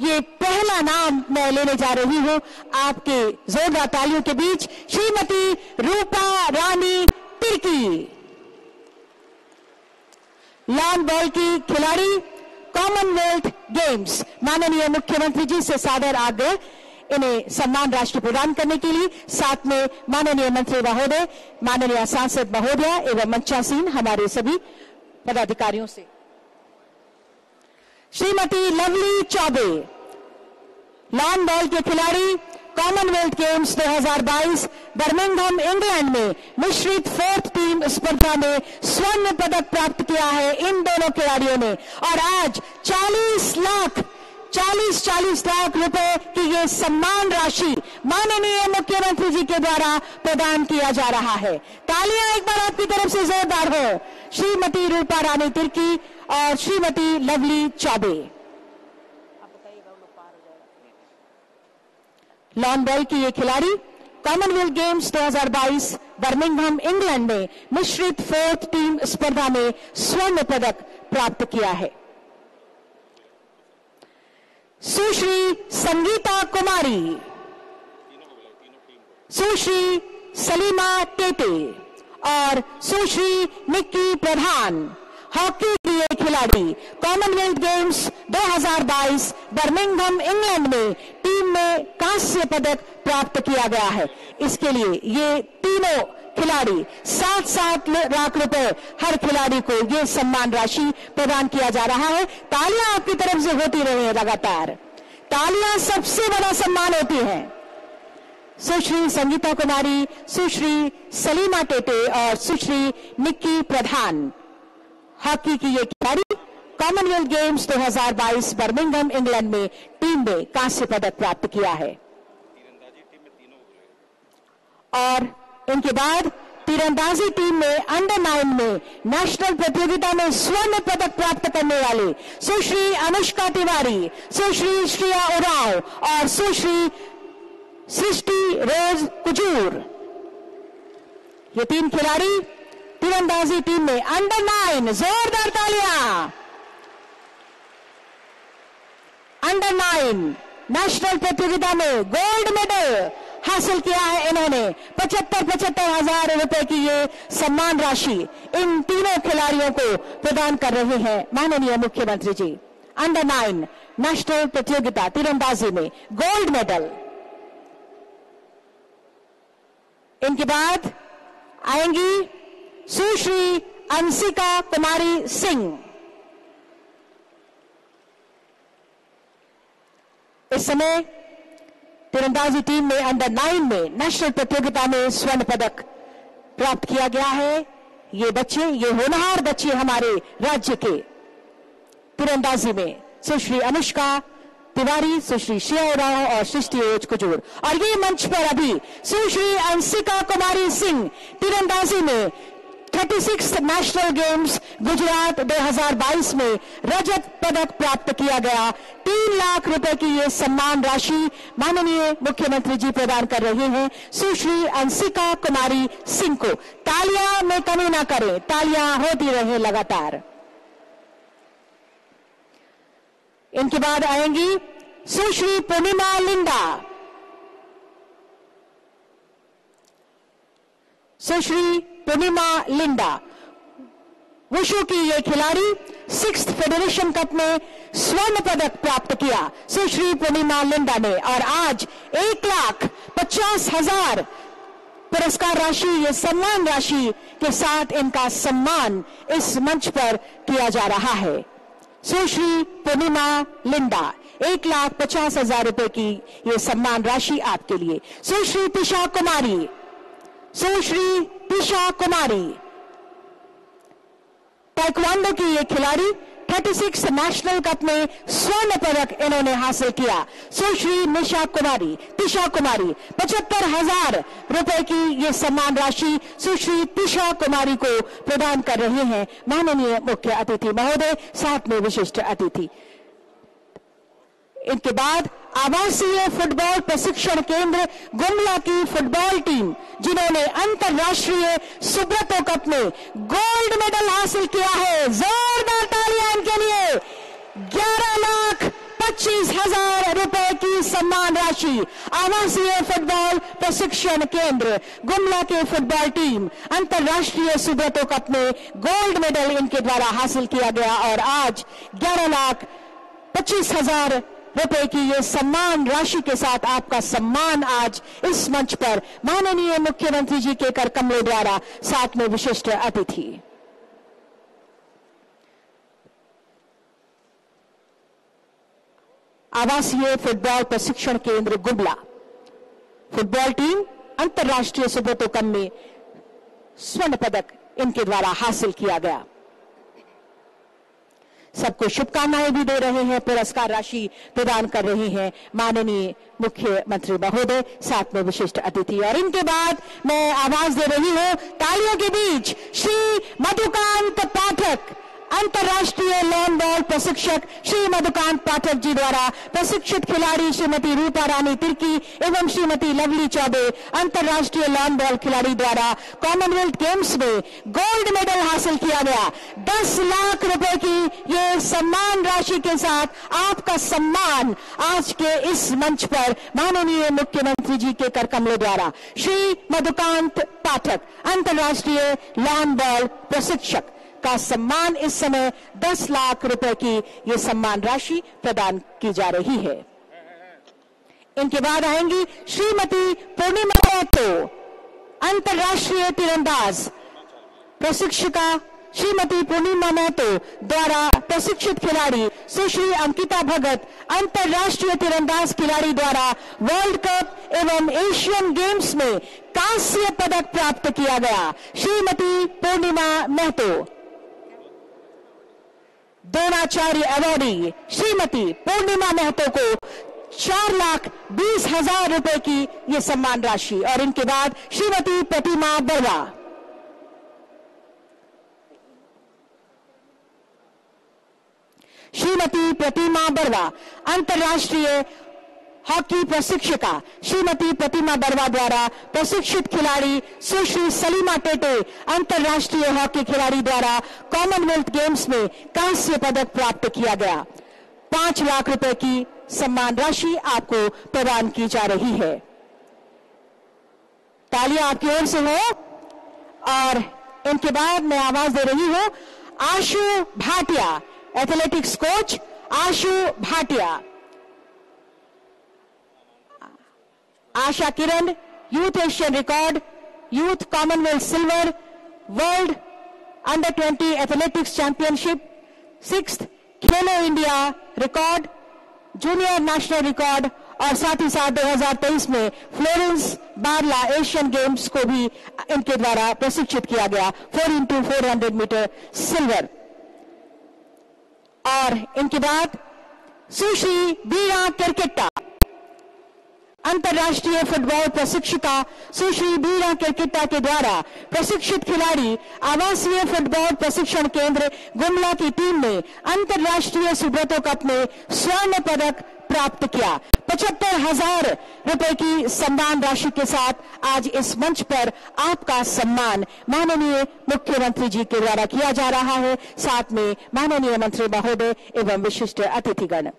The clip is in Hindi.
ये पहला नाम मैं लेने जा रही हूँ आपके जोरदार तालियों के बीच श्रीमती रूपा रानी तिर्की। लॉन बॉल की खिलाड़ी कॉमनवेल्थ गेम्स माननीय मुख्यमंत्री जी से सादर आग्रह, इन्हें सम्मान राष्ट्र प्रदान करने के लिए, साथ में माननीय मंत्री महोदय, माननीय सांसद महोदया एवं मंचासीन हमारे सभी पदाधिकारियों से। श्रीमती लवली चौबे, लॉन बॉल के खिलाड़ी कॉमनवेल्थ गेम्स 2022 बर्मिंघम इंग्लैंड में मिश्रित फोर्थ टीम स्पर्धा में स्वर्ण पदक प्राप्त किया है इन दोनों खिलाड़ियों ने। और आज 40 लाख 40 40 लाख रुपए की ये सम्मान राशि माननीय मुख्यमंत्री जी के द्वारा प्रदान किया जा रहा है। तालियाँ एक बार आपकी तरफ़ से जोरदार हो। श्रीमती रूपा रानी तिर्की और श्रीमती लवली चौबे। लॉन बॉल की ये खिलाड़ी कॉमनवेल्थ गेम्स 2022 बर्मिंगहम इंग्लैंड में मिश्रित फोर्थ टीम स्पर्धा में स्वर्ण पदक प्राप्त किया है। सुश्री संगीता कुमारी। सुश्री सलीमा टेटे और सुश्री निक्की प्रधान। हॉकी ये खिलाड़ी। कॉमनवेल्थ गेम्स 2022 बर्मिंघम इंग्लैंड में टीम में कांस्य पदक प्राप्त किया गया है। इसके लिए ये तीनों खिलाड़ी सात सात लाख रुपए हर खिलाड़ी को ये सम्मान राशि प्रदान किया जा रहा है। तालियाँ आपकी तरफ़ से होती रहे लगातार। तालियाँ सबसे बड़ा सम्मान होती है। सुश्री संगीता कुमारी, सुश्री सलीमा टेटे और सुश्री निक्की प्रधान। हॉकी की ये खिलाड़ी कॉमनवेल्थ गेम्स 2022 बर्मिंघम इंग्लैंड में टीम ने कांस्य पदक प्राप्त किया है। और इनके बाद तीरंदाजी टीम में अंडर नाइन में नेशनल प्रतियोगिता में स्वर्ण पदक प्राप्त करने वाले सुश्री अनुष्का तिवारी, सुश्री श्रिया उराव और सुश्री सृष्टि रोज कुजूर। ये तीन खिलाड़ी तीरंदाजी टीम में अंडर नाइन, जोरदार तालियाँ। अंडर नाइन, नेशनल प्रतियोगिता में गोल्ड मेडल हासिल किया है इन्होंने। पचहत्तर पचहत्तर हज़ार रुपए की ये सम्मान राशि इन तीनों खिलाड़ियों को प्रदान कर रहे हैं। माननीय मुख्यमंत्री जी, अंडर नाइन, नेशनल प्रतियोगिता तीरंदाजी में गोल्ड मेडल। इनके बाद आएँगी सुश्री अंशिका कुमारी सिंह। इस समय तीरंदाजी टीम में अंडर नाइन में नेशनल प्रतियोगिता में स्वर्ण पदक प्राप्त किया गया है। ये बच्चे, ये होनहार बच्चे हमारे राज्य के तीरंदाजी में। सुश्री अनुष्का तिवारी, सुश्री श्रेया उराव और सृष्टि ओज कुजूर। और ये मंच पर अभी सुश्री अंशिका कुमारी सिंह तीरंदाजी में 36 नेशनल गेम्स गुजरात 2022 में रजत पदक प्राप्त किया गया। तीन लाख रुपए की ये सम्मान राशि माननीय मुख्यमंत्री जी प्रदान कर रहे हैं, सुश्री अंशिका कुमारी सिंह को। तालियाँ में कमी ना करें, तालियाँ होती रहे लगातार। इनके बाद आएँगी सुश्री पूर्णिमा लिंडा। सुश्री पूर्णिमा लिंडा। वुशु की ये खिलाड़ी सिक्स फेडरेशन कप में स्वर्ण पदक प्राप्त किया। सुश्री पूर्णिमा लिंडा ने और आज एक लाख पचास हज़ार पुरस्कार राशि, ये सम्मान राशि के साथ इनका सम्मान इस मंच पर किया जा रहा है। सुश्री पूर्णिमा लिंडा, एक लाख पचास हज़ार रुपए की ये सम्मान राशि आपके लिए। सुश्री तिशा कुमारी सुश्री तिशा कुमारी। टाइक्वांडो की ये खिलाड़ी 36 नेशनल कप में स्वर्ण पदक इन्होंने हासिल किया। सुश्री निशा कुमारी तिशा कुमारी, पचहत्तर हज़ार रुपए की ये सम्मान राशि सुश्री तिशा कुमारी को प्रदान कर रहे हैं। माननीय मुख्य अतिथि महोदय, साथ में विशिष्ट अतिथि। इनके बाद आवासीय फुटबॉल प्रशिक्षण केंद्र गुमला की फुटबॉल टीम, जिन्होंने अंतर्राष्ट्रीय सुब्रतो कप में गोल्ड मेडल हासिल किया है। जोरदार तालियाँ इनके लिए। ग्यारह लाख पच्चीस हज़ार रुपए की सम्मान राशि आवासीय फुटबॉल प्रशिक्षण केंद्र गुमला के फुटबॉल टीम, अंतर्राष्ट्रीय सुब्रतो कप में गोल्ड मेडल इनके द्वारा हासिल किया गया। और आज ग्यारह लाख पच्चीस हज़ार रुपए की ये सम्मान राशि के साथ आपका सम्मान आज इस मंच पर माननीय मुख्यमंत्री जी के कर कमलों द्वारा साथ में विशिष्ट अतिथि। आवासीय फुटबॉल प्रशिक्षण केंद्र गुबला फुटबॉल टीम अंतर्राष्ट्रीय सुब्रतो कम में स्वर्ण पदक इनके द्वारा हासिल किया गया। सबको शुभकामनाएँ भी दे रहे हैं, पुरस्कार राशि प्रदान कर रहे हैं माननीय मुख्यमंत्री महोदय, साथ में विशिष्ट अतिथि। और इनके बाद मैं आवाज़ दे रही हूँ तालियों के बीच श्री मधुकांत पाठक। अंतर्राष्ट्रीय लॉन बॉल प्रशिक्षक श्री मधुकांत पाठक जी द्वारा प्रशिक्षित खिलाड़ी श्रीमती रूपा रानी तिर्की एवं श्रीमती लवली चौबे अंतर्राष्ट्रीय लॉन बॉल खिलाड़ी द्वारा कॉमनवेल्थ गेम्स में गोल्ड मेडल हासिल किया गया। दस लाख रुपए की ये सम्मान राशि के साथ आपका सम्मान आज के इस मंच पर माननीय मुख्यमंत्री जी के कर कमलों द्वारा। श्री मधुकांत पाठक, अंतर्राष्ट्रीय लॉन बॉल प्रशिक्षक। का सम्मान इस समय 10 लाख रुपए की ये सम्मान राशि प्रदान की जा रही है। इनके बाद आएँगी श्रीमती पूर्णिमा महतो अंतर्राष्ट्रीय तीरंदाज, प्रशिक्षिका श्रीमती पूर्णिमा महतो द्वारा प्रशिक्षित खिलाड़ी सुश्री अंकिता भगत, अंतर्राष्ट्रीय तीरंदाज खिलाड़ी द्वारा वर्ल्ड कप एवं एशियन गेम्स में कांस्य पदक प्राप्त किया गया। श्रीमती पूर्णिमा महतो द्रोणाचार्य अवार्डी श्रीमती पूर्णिमा महतो को चार लाख बीस हज़ार रुपए की ये सम्मान राशि और इनके बाद श्रीमती प्रतिमा बरवा। श्रीमती प्रतिमा बरवा, अंतर्राष्ट्रीय हॉकी प्रशिक्षिका श्रीमती प्रतिमा बरवा द्वारा प्रशिक्षित खिलाड़ी सुश्री सलीमा टेटे अंतर्राष्ट्रीय हॉकी खिलाड़ी द्वारा कॉमनवेल्थ गेम्स में कांस्य पदक प्राप्त किया गया। पाँच लाख रुपए की सम्मान राशि आपको प्रदान की जा रही है। तालियाँ आपकी ओर से हो और इनके बाद मैं आवाज़ दे रही हूँ Ashu Bhatia athletics coach Ashu Bhatia. Asha Kiran youth Asian record youth Commonwealth silver world under 20 athletics championship six Khelo India record junior national record और साथ ही साथ 2023 में फ्लोरेंस बारला एशियन गेम्स को भी इनके द्वारा प्रशिक्षित किया गया। Four into four hundred metre silver और इनके बाद सुश्री बीरा किरकिट्टा अंतर्राष्ट्रीय फुटबॉल प्रशिक्षिका सुश्री बीरा किरकिट्टा के द्वारा प्रशिक्षित खिलाड़ी आवासीय फुटबॉल प्रशिक्षण केंद्र गुमला की टीम ने अंतर्राष्ट्रीय सुब्रतो कप में स्वर्ण पदक प्राप्त किया। पचहत्तर हज़ार रुपए की सम्मान राशि के साथ आज इस मंच पर आपका सम्मान माननीय मुख्यमंत्री जी के द्वारा किया जा रहा है। साथ में माननीय मंत्री महोदय एवं विशिष्ट अतिथिगण।